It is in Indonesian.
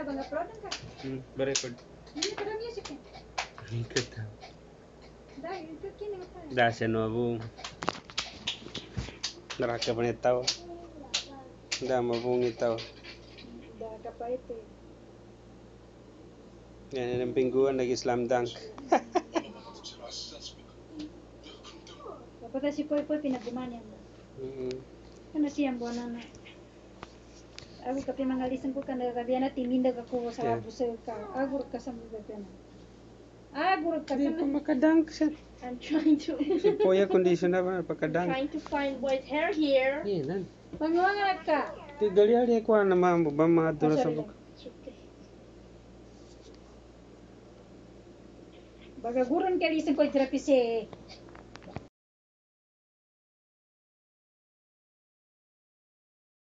Ano ba bang upload ka? Hmm, ba-record. Hindi ka na music eh. Ikot daw. Dahil ito kini mo pa. Dasa no. Dah ka pa ito. eh. Yan ang pingguan nag-slam dunk. Dapat si Poy Poy pinaguman yan. Mm. Ano siyang buwan na na. Aku kapi mangalisan ko kanda kabiana timinda ka ko sa abuse ka. Agur ka sa mga kana. Agur ka kana. Di makadang siya. I'm trying to. si Poya conditioner ba pakadang. Trying to find white hair here. Yeah, nan. Panguwanga ka. Ti galia li ko ah, na mambo ba mga dura ah, sa buka. Bagaguran ka lisan ko therapy si eh.